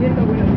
Geri kabul